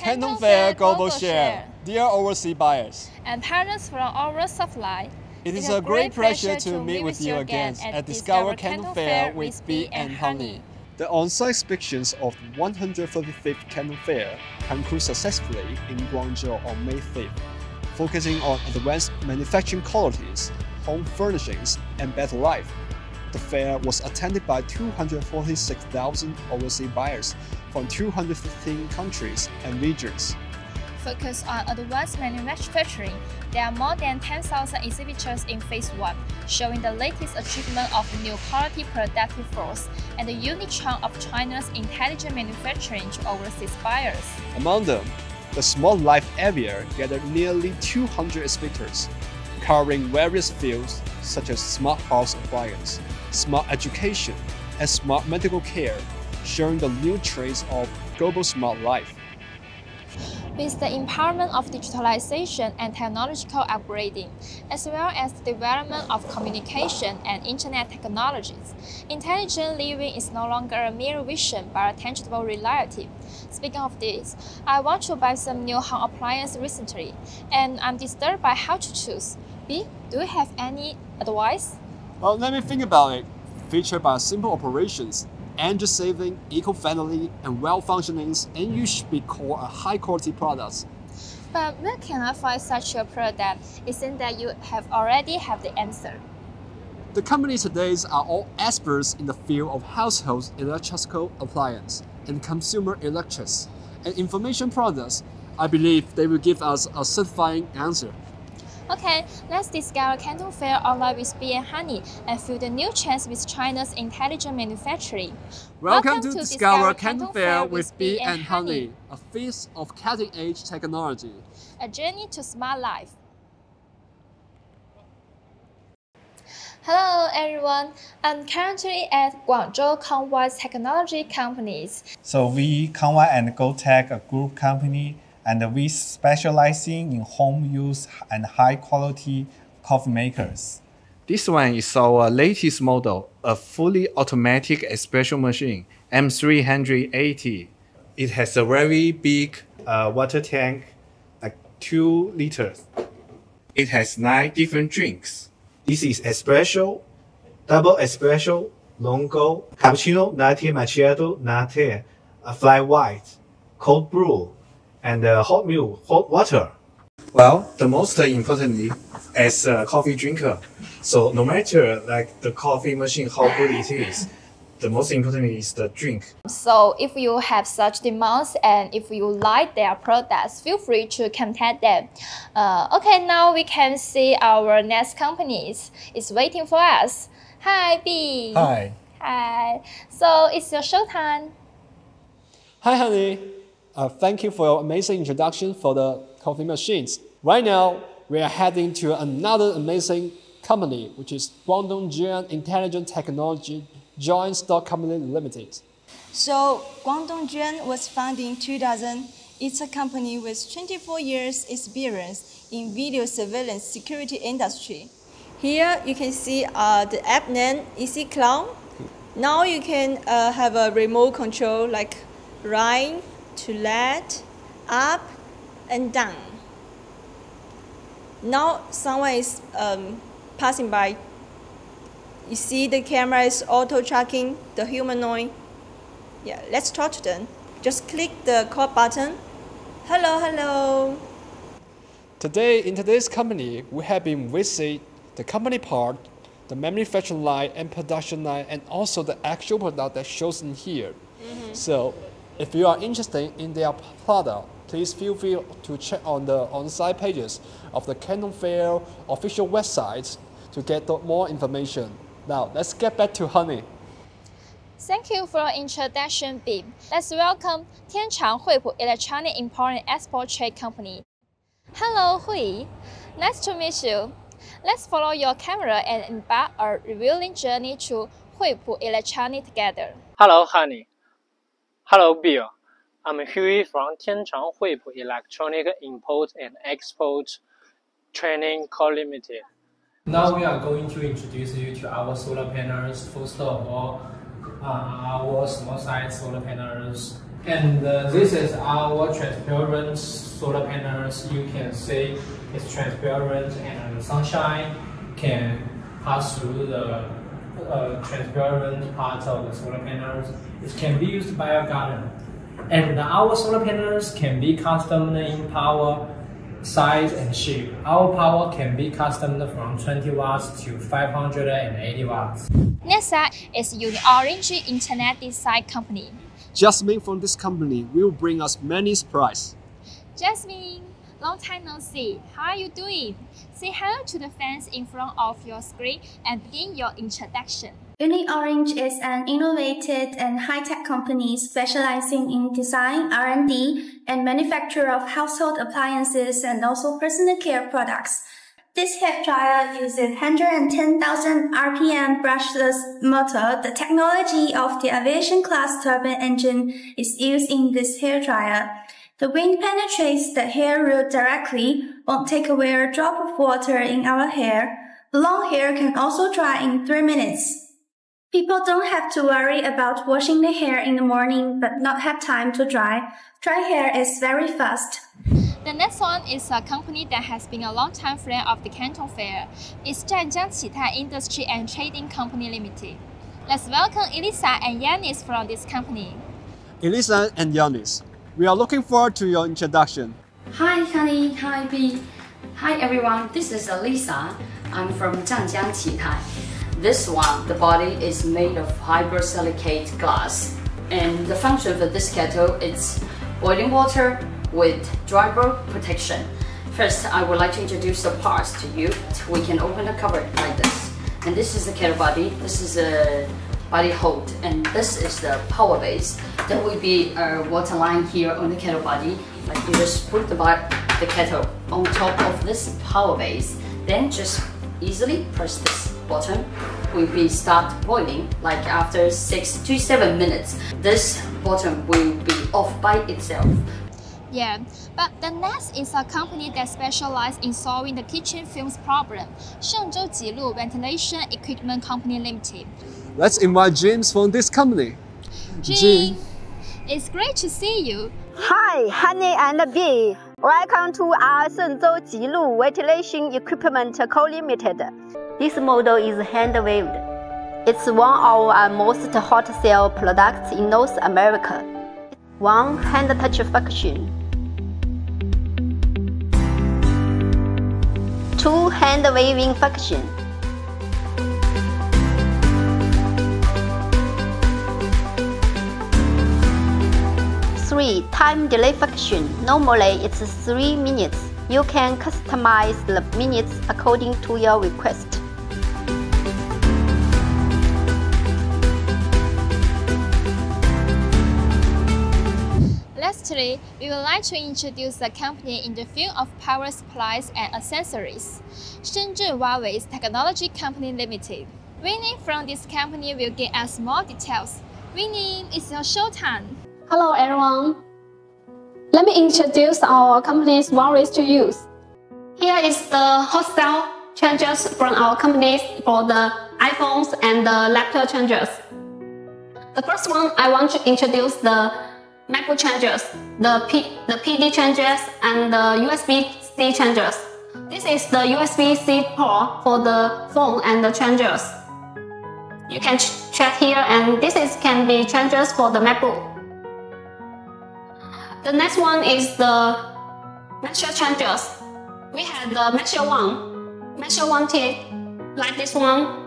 Canton Fair Global Share, dear overseas buyers, and partners from all walks of it is a great pleasure to meet with you again at Discover Canton Fair with Bee and Honey. The on-site inspections of 135th Canton Fair concluded successfully in Guangzhou on May 5th, focusing on advanced manufacturing qualities, home furnishings, and better life. The fair was attended by 246,000 overseas buyers from 215 countries and regions. Focus on advanced manufacturing, there are more than 10,000 exhibitors in Phase 1, showing the latest achievement of new quality productive force and the unique charm of China's intelligent manufacturing to overseas buyers. Among them, the small Life area gathered nearly 200 exhibitors, covering various fields such as smart house appliance, smart education, and smart medical care, showing the new traits of global smart life. With the empowerment of digitalization and technological upgrading, as well as the development of communication and internet technologies, intelligent living is no longer a mere vision but a tangible reality. Speaking of this, I want to buy some new home appliance recently, and I'm disturbed by how to choose. B, do you have any advice? Well, let me think about it. Featured by simple operations, energy saving, eco-friendly, and well-functioning, and you should be called a high-quality product. But where can I find such a product? Isn't that you have already have the answer? The companies today are all experts in the field of household electrical appliance and consumer electrics and information products. I believe they will give us a satisfying answer. Okay, let's discover Canton Fair online with Bee and Honey and feel the new chance with China's intelligent manufacturing. Welcome, to, Discover Canton Fair with Bee and Honey, a feast of cutting-edge technology. A journey to smart life. Hello everyone, I'm currently at Guangzhou Conwise Technology Companies. So we Conway and GoTech, a group company, and we specializing in home use and high quality coffee makers. This one is our latest model, a fully automatic espresso machine, M380. It has a very big uh, water tank, like two liters. It has nine different drinks. This is espresso, double espresso, lungo, cappuccino, latte macchiato, latte, flat white, cold brew, and uh, hot milk, hot water. Well, the most importantly, as a coffee drinker, so no matter like the coffee machine how good it is, the most important is the drink. So if you have such demands and if you like their products, feel free to contact them. Uh, okay, now we can see our next companies is waiting for us. Hi, B. Hi. Hi. So it's your show time. Hi, honey. Uh, thank you for your amazing introduction for the coffee machines. Right now, we are heading to another amazing company, which is Guangdong Jian Intelligent Technology Joint Stock Company Limited. So Guangdong Jian was founded in 2000. It's a company with 24 years experience in video surveillance security industry. Here you can see uh, the app name Easy Clown. Now you can uh, have a remote control like right to let, up and down. Now someone is um, passing by. You see the camera is auto tracking the humanoid. Yeah, let's talk to them. Just click the call button. Hello, hello. Today, in today's company, we have been visit the company part, the manufacturing line and production line, and also the actual product that shows in here. So, if you are interested in their product, please feel free to check on the on-site pages of the Canton Fair official website to get more information. Now, let's get back to Honey. Thank you for your introduction, Bib. Let's welcome Tianchang Huipu Electronic Import and Export Trade Company. Hello, Hui. Nice to meet you. Let's follow your camera and embark a revealing journey to Huipu Electronic together. Hello, honey. Hello, Bill. I'm Huey from Tianchang Huipu Electronic Import and Export Training Co. Limited. Now we are going to introduce you to our solar panels. First of all, uh, our small size solar panels And uh, this is our transparent solar panels. You can see it's transparent and the sunshine can pass through the uh, transparent parts of the solar panels. It can be used by a garden. And our solar panels can be custom in power, size, and shape. Our power can be custom from 20 watts to 580 watts. NESA is Uni-Orange Internet Design Company. Jasmine from this company will bring us many surprises. Jasmine, long time no see. How are you doing? Say hello to the fans in front of your screen and begin your introduction. Uni-Orange is an innovative and high-tech company specializing in design, R&D, and manufacture of household appliances and also personal care products. This hair dryer uses 110,000 RPM brushless motor. The technology of the aviation class turbine engine is used in this hair dryer. The wind penetrates the hair root directly, won't take away a drop of water in our hair. The long hair can also dry in 3 minutes. People don't have to worry about washing the hair in the morning but not have time to dry. Dry hair is very fast. The next one is a company that has been a long-time friend of the Canton Fair. It's Zhanjiang Qitai Industry and Trading Company Limited. Let's welcome Elisa and Yanis from this company. Elisa and Yanis, we are looking forward to your introduction. Hi, Honey. Hi, B. Hi, everyone. This is Elisa. I'm from Zhanjiang Qitai. This one, the body is made of silicate glass. And the function for this kettle is boiling water with dry protection. First, I would like to introduce the parts to you. We can open the cover like this. And this is the kettle body. This is a body hold. And this is the power base. There will be a water line here on the kettle body. Like you just put the, the kettle on top of this power base. Then just easily press this button will be start boiling like after 6 to 7 minutes. This bottom will be off by itself. Yeah, but the next is a company that specializes in solving the kitchen films problem, Shenzhou Jilu Ventilation Equipment Company Limited. Let's invite James from this company. Jim, it's great to see you. Hi, Honey and Bee. Welcome to our Shenzhou Jilu Ventilation Equipment Co. Limited. This model is hand-waved. It's one of our most hot sale products in North America. One hand-touch function. Two hand-waving function. Three time delay function. Normally it's three minutes. You can customize the minutes according to your request. Lastly, we would like to introduce the company in the field of power supplies and accessories, Shenzhen Huawei Technology Company Limited. Winnie from this company will give us more details. Winnie, it's your showtime. Hello everyone. Let me introduce our company's warranties to you. Here is the wholesale chargers from our companies for the iPhones and the laptop chargers. The first one, I want to introduce the MacBook chargers, the, P, the PD chargers, and the USB-C chargers. This is the USB-C port for the phone and the chargers. You can check here, and this is can be chargers for the MacBook. The next one is the MagSafe chargers. We have the MagSafe 1, MagSafe 1 T, like this one.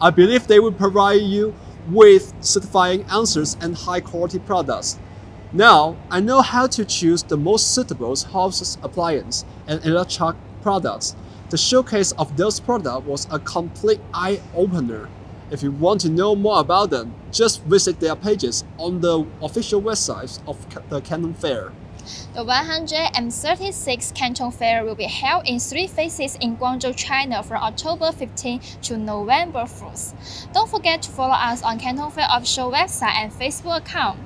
I believe they will provide you with certifying answers and high quality products. Now, I know how to choose the most suitable house appliance and electric products. The showcase of those products was a complete eye-opener. If you want to know more about them, just visit their pages on the official website of the Canton Fair. The 136th Canton Fair will be held in three phases in Guangzhou, China from October 15 to November 4th. Don't forget to follow us on Canton Fair official website and Facebook account.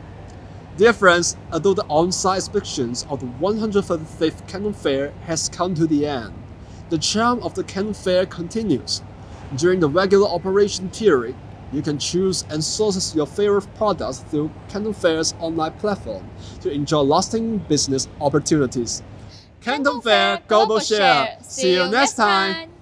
Dear friends, although the on-site inspections of the 135th Canton Fair has come to the end, the charm of the Canton Fair continues. During the regular operation period, You can choose and source your favorite products through Canton Fair's online platform to enjoy lasting business opportunities. Canton Fair Global Share. See you next time.